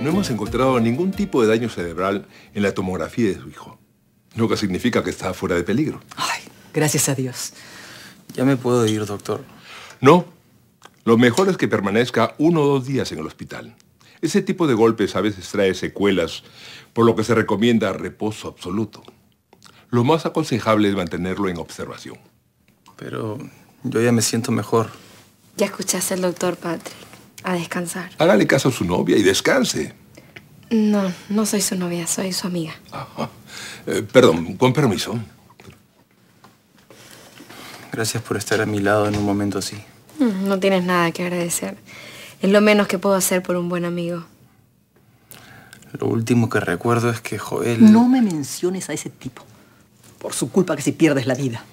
No hemos encontrado ningún tipo de daño cerebral en la tomografía de su hijo. Lo que significa que está fuera de peligro. Ay, gracias a Dios. Ya me puedo ir, doctor. No. Lo mejor es que permanezca uno o dos días en el hospital. Ese tipo de golpes a veces trae secuelas, por lo que se recomienda reposo absoluto. Lo más aconsejable es mantenerlo en observación. Pero yo ya me siento mejor. Ya escuchaste al doctor Patrick. A descansar. Hágale caso a su novia y descanse. No, no soy su novia, soy su amiga. Ajá. Eh, perdón, con permiso. Gracias por estar a mi lado en un momento así. Mm, No tienes nada que agradecer. Es lo menos que puedo hacer por un buen amigo. Lo último que recuerdo es que Joel... No me menciones a ese tipo. Por su culpa que si pierdes la vida.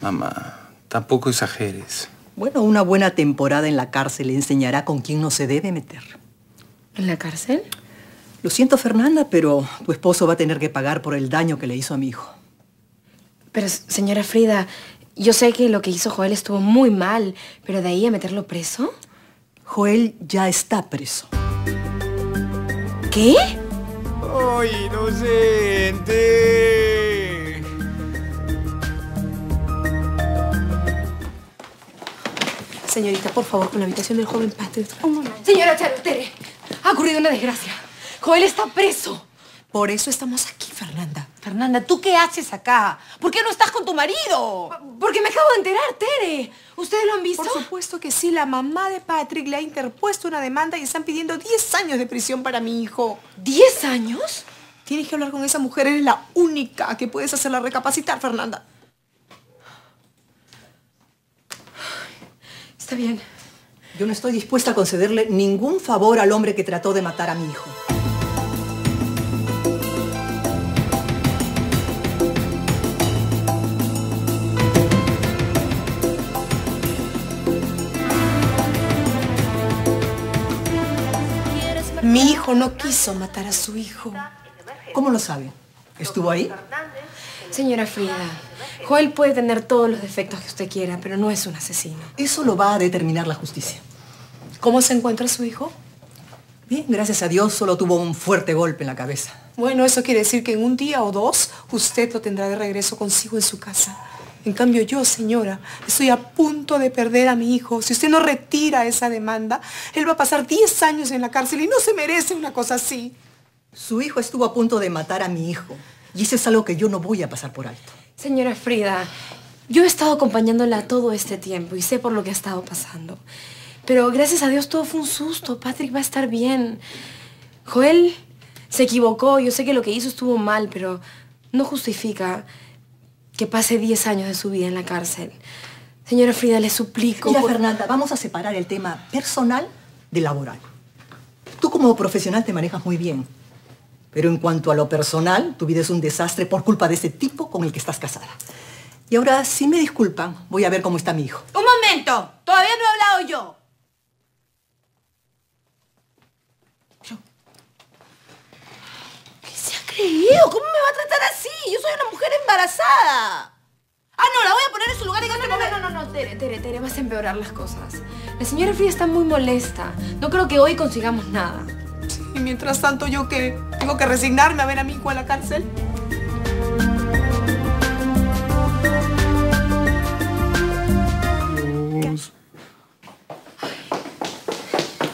Mamá, tampoco exageres. Bueno, una buena temporada en la cárcel le enseñará con quién no se debe meter. ¿En la cárcel? Lo siento, Fernanda, pero tu esposo va a tener que pagar por el daño que le hizo a mi hijo. Pero, señora Frida, yo sé que lo que hizo Joel estuvo muy mal, pero de ahí a meterlo preso. Joel ya está preso. ¿Qué? ¡Ay, inocente! Señorita, por favor, con la habitación del joven Patrick. Un momento. Señora Charutere, ha ocurrido una desgracia. Joel está preso. Por eso estamos aquí, Fernanda. Fernanda, ¿tú qué haces acá? ¿Por qué no estás con tu marido? Porque me acabo de enterar, Tere. ¿Ustedes lo han visto? Por supuesto que sí. La mamá de Patrick le ha interpuesto una demanda y están pidiendo 10 años de prisión para mi hijo. ¿10 años? Tienes que hablar con esa mujer. Eres la única que puedes hacerla recapacitar, Fernanda. Está bien. Yo no estoy dispuesta a concederle ningún favor al hombre que trató de matar a mi hijo. Mi hijo no quiso matar a su hijo. ¿Cómo lo sabe? ¿Estuvo ahí? Señora Frida, Joel puede tener todos los defectos que usted quiera, pero no es un asesino. Eso lo va a determinar la justicia. ¿Cómo se encuentra su hijo? Bien, gracias a Dios solo tuvo un fuerte golpe en la cabeza. Bueno, eso quiere decir que en un día o dos usted lo tendrá de regreso consigo en su casa. En cambio yo, señora, estoy a punto de perder a mi hijo. Si usted no retira esa demanda, él va a pasar 10 años en la cárcel y no se merece una cosa así. Su hijo estuvo a punto de matar a mi hijo. Y eso es algo que yo no voy a pasar por alto. Señora Frida, yo he estado acompañándola todo este tiempo y sé por lo que ha estado pasando. Pero gracias a Dios todo fue un susto. Patrick va a estar bien. Joel se equivocó. Yo sé que lo que hizo estuvo mal, pero no justifica que pase 10 años de su vida en la cárcel. Señora Frida, le suplico... Mira, por- Fernanda, vamos a separar el tema personal de laboral. Tú como profesional te manejas muy bien. Pero en cuanto a lo personal, tu vida es un desastre por culpa de ese tipo con el que estás casada. Y ahora, si me disculpan, voy a ver cómo está mi hijo. ¡Un momento! Todavía no he hablado yo. ¿Qué se ha creído? ¿Cómo me va a tratar así? Yo soy una mujer embarazada. Ah, no, la voy a poner en su lugar en este No, no, momento. no, no, no, Tere, Tere, Tere, vas a empeorar las cosas. La señora Frida está muy molesta. No creo que hoy consigamos nada. Y mientras tanto, ¿yo qué? ¿Tengo que resignarme a ver a mi hijo en la cárcel?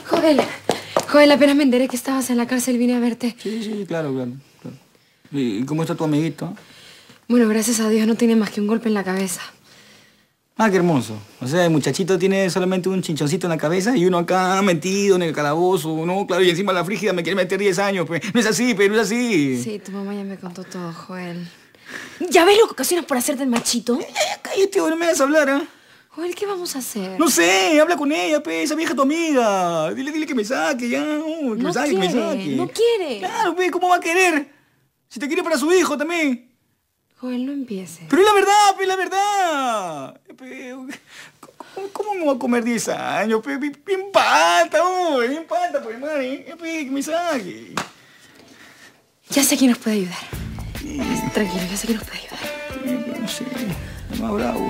Joel, Joel, apenas me enteré que estabas en la cárcel vine a verte. Sí, sí, claro, claro. claro. ¿Y cómo está tu amiguito? Bueno, gracias a Dios no tiene más que un golpe en la cabeza. Ah, qué hermoso. O sea, el muchachito tiene solamente un chinchoncito en la cabeza y uno acá metido en el calabozo, ¿no? Claro, y encima la frígida me quiere meter 10 años, pues. No es así, pero no es así. Sí, tu mamá ya me contó todo, Joel. ¿Ya ves lo que ocasionas por hacerte el machito? Ya, ya, cállate, no me hagas hablar, ¿ah? Joel, ¿qué vamos a hacer? No sé, habla con ella, pe, esa vieja tu amiga. Dile, dile que me saque, ya, no, que No me saque, que me saque. no quiere. Claro, pe, ¿cómo va a querer? Si te quiere para su hijo también. Joel, no empieces. Pero es la verdad, pe, la verdad. Pe, ¿cómo, cómo me va a comer 10 años, pe? Bien pata, uy, bien pata, pues, madre. Eh, que me saque. Ya sé quién nos puede ayudar. Tranquilo, ya sé quién nos puede ayudar. Eh, No sé, más bravo.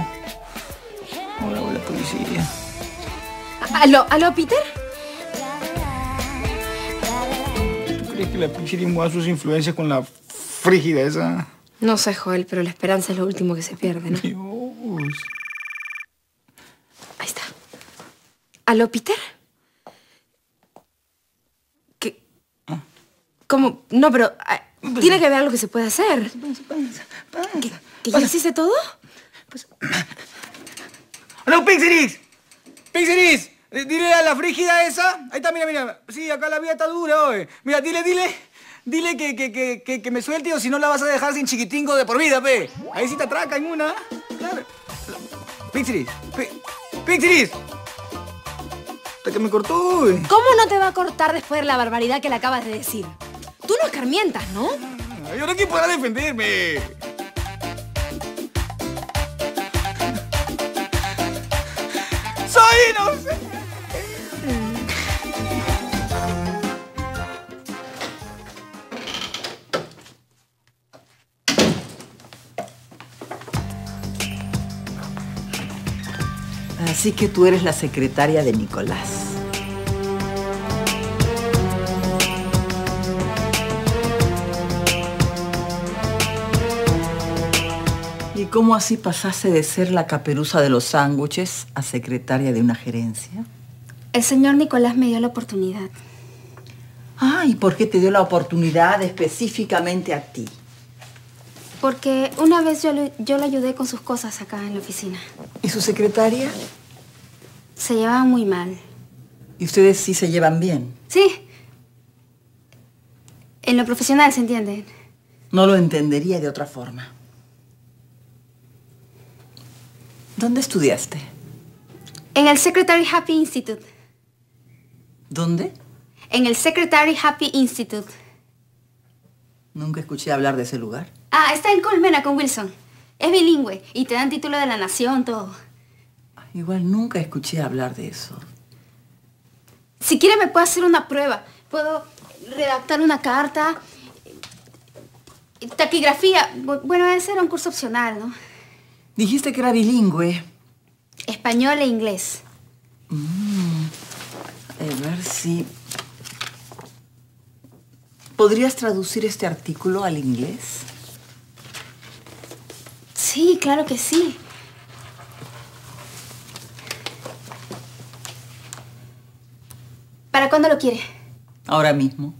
Más bravo la policía. ¿Aló, aló, Peter? crees que la Pixie mueva sus influencias con la frígida esa? No sé, Joel, pero la esperanza es lo último que se pierde, ¿no? Dios. Ahí está. ¿Aló, Peter? ¿Qué? ¿Cómo? No, pero ah, tiene que haber algo que se puede hacer. ¿Que, que ya hiciste todo? ¡Aló, Pixeris! ¡Pixeris! Dile a la frígida esa. Ahí está, mira, mira. Sí, acá la vida está dura, oye. Mira, dile, dile. Dile que, que, que, que, me suelte o si no la vas a dejar sin chiquitingo de por vida, pe. Ahí sí te atraca en una. Claro. Pixeris. Pi- Pixeris. Hasta que me cortó, oye. ¿Cómo no te va a cortar después de la barbaridad que le acabas de decir? Tú no escarmientas, ¿no? Ay, ahora quién podrá defenderme. Soy inocente. Así que tú eres la secretaria de Nicolás. Cómo así pasaste de ser la caperuza de los sándwiches a secretaria de una gerencia? El señor Nicolás me dio la oportunidad. Ah, ¿y por qué te dio la oportunidad específicamente a ti? Porque una vez yo le, yo le ayudé con sus cosas acá en la oficina. ¿Y su secretaria? Se llevaban muy mal. ¿Y ustedes sí se llevan bien? Sí. En lo profesional, ¿se entiende? No lo entendería de otra forma. ¿Dónde estudiaste? En el Secretary Happy Institute. ¿Dónde? En el Secretary Happy Institute. Nunca escuché hablar de ese lugar. Ah, está en Colmena con Wilson. Es bilingüe y te dan título de la nación, todo. Igual nunca escuché hablar de eso. Si quiere me puedo hacer una prueba. Puedo redactar una carta. Taquigrafía. Bu- Bueno, ese era un curso opcional, ¿no? Dijiste que era bilingüe. Español e inglés. A ver si... ¿Podrías traducir este artículo al inglés? Sí, claro que sí. ¿Para cuándo lo quiere? Ahora mismo.